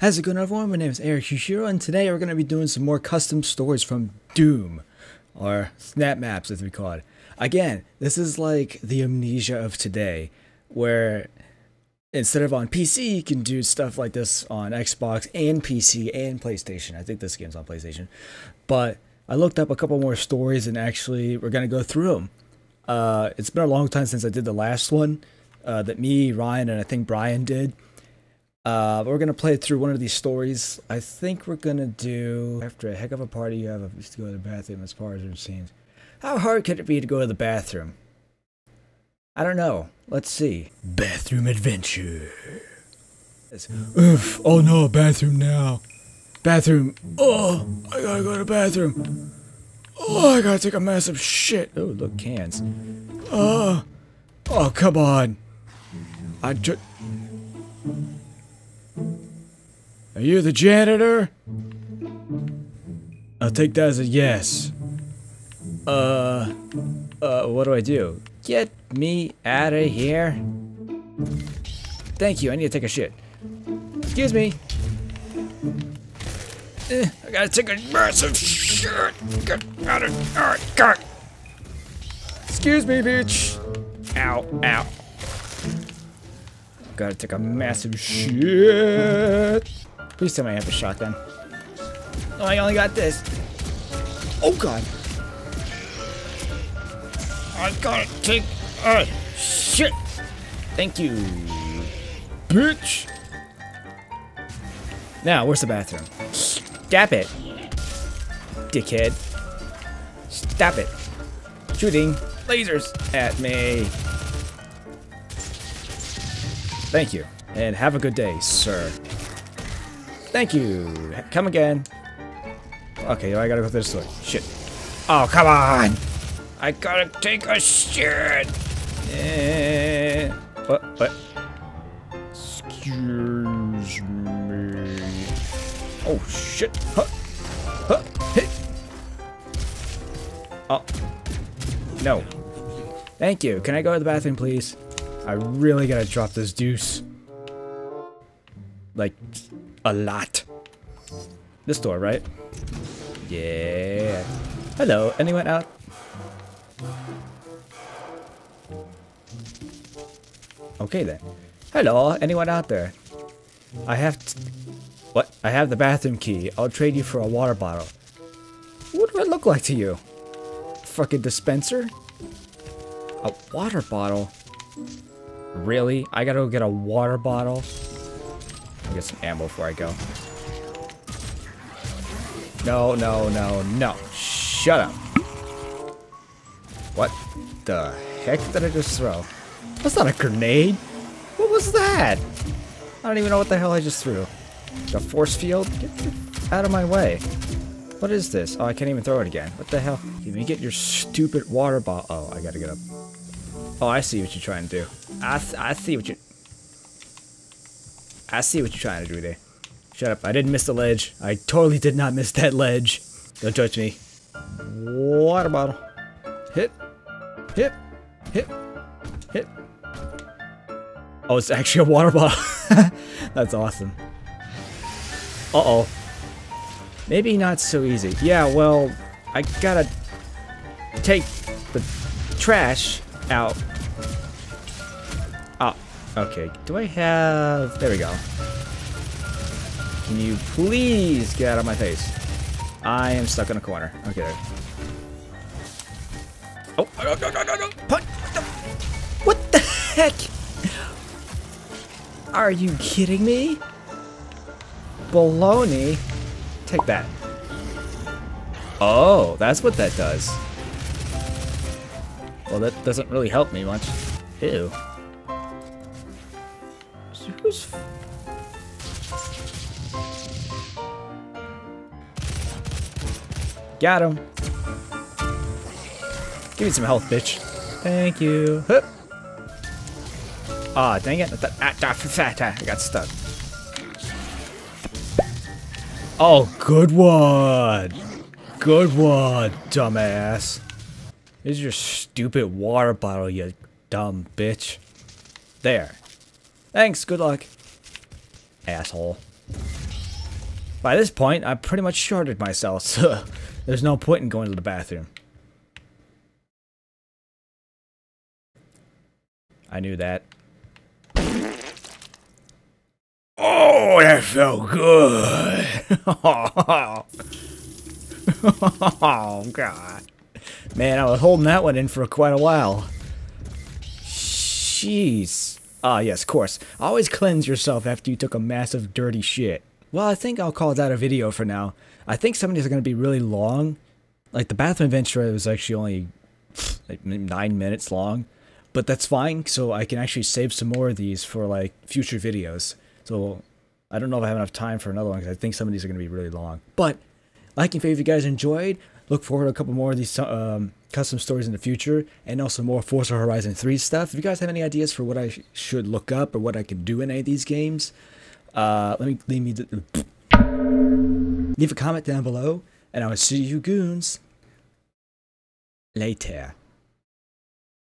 How's it going everyone? My name is Eric Shushiro and today we're going to be doing some more custom stories from Doom. Or Snap Maps as we call it. Again, this is like the amnesia of today where instead of on PC you can do stuff like this on Xbox and PC and PlayStation. I think this game's on PlayStation. But I looked up a couple more stories and actually we're going to go through them. Uh, it's been a long time since I did the last one uh, that me, Ryan, and I think Brian did. Uh, we're gonna play through one of these stories. I think we're gonna do after a heck of a party. You have a, to go to the bathroom as far as it seems. How hard could it be to go to the bathroom? I don't know. Let's see. Bathroom adventure. Oof. Oh no, bathroom now. Bathroom. Oh, I gotta go to the bathroom. Oh, I gotta take a massive shit. Oh, look, cans. Oh, oh, come on. I just. Are you the janitor? I'll take that as a yes. Uh, uh, what do I do? Get me out of here. Thank you, I need to take a shit. Excuse me. Eh, I gotta take a massive shit. Get out of Alright, God. Excuse me, bitch. Ow, ow. Gotta take a massive shit. Please tell me I have a shotgun. Oh, I only got this. Oh, God. I gotta take a shit. Thank you, bitch. Now, where's the bathroom? Stop it. Dickhead. Stop it. Shooting lasers at me. Thank you. And have a good day, sir. Thank you. Come again. Okay, I gotta go the store. Shit. Oh, come on! I gotta take a shit! Eh. What? What? Excuse me. Oh, shit. Huh. Huh. Hit. Oh. No. Thank you. Can I go to the bathroom, please? I really gotta drop this deuce. Like, a lot. This door, right? Yeah. Hello, anyone out? Okay then. Hello, anyone out there? I have what? I have the bathroom key. I'll trade you for a water bottle. What do I look like to you? Fucking dispenser? A water bottle? Really? I gotta go get a water bottle? I'll get some ammo before I go. No, no, no, no. Shut up. What the heck did I just throw? That's not a grenade. What was that? I don't even know what the hell I just threw. The force field? Get, out of my way. What is this? Oh, I can't even throw it again. What the hell? Let me get your stupid water bottle. Oh, I gotta get up. Oh, I see what you're trying to do. I, I see what you... I see what you're trying to do there. Shut up. I didn't miss the ledge. I totally did not miss that ledge. Don't touch me. Water bottle. Hit. Hit. Hit. Hit. Oh, it's actually a water bottle. That's awesome. Uh-oh. Maybe not so easy. Yeah, well, I gotta take the trash out. Okay. Do I have... There we go. Can you please get out of my face? I am stuck in a corner. Okay. Oh, no, no, no, no, no. The, what the heck? Are you kidding me? Baloney. Take that. Oh, that's what that does. Well, that doesn't really help me much. Ew. Who's... Got him. Give me some health, bitch. Thank you. Hup. Ah, oh, dang it. I got stuck. Oh, good one. Good one, dumbass. Is your stupid water bottle, you dumb bitch. There. Thanks, good luck. Asshole. By this point, I pretty much shorted myself, so there's no point in going to the bathroom. I knew that. Oh, that felt good. oh, God. Man, I was holding that one in for quite a while. Jeez. Ah, yes, of course. Always cleanse yourself after you took a massive dirty shit. Well, I think I'll call that a video for now. I think some of these are going to be really long. Like, the bathroom adventure was actually only like, nine minutes long. But that's fine, so I can actually save some more of these for, like, future videos. So, I don't know if I have enough time for another one, because I think some of these are going to be really long. But, like and favorite if you guys enjoyed. Look forward to a couple more of these um, custom stories in the future, and also more Forza Horizon 3 stuff. If you guys have any ideas for what I sh should look up or what I can do in any of these games, uh, let me leave me leave a comment down below, and I will see you goons later.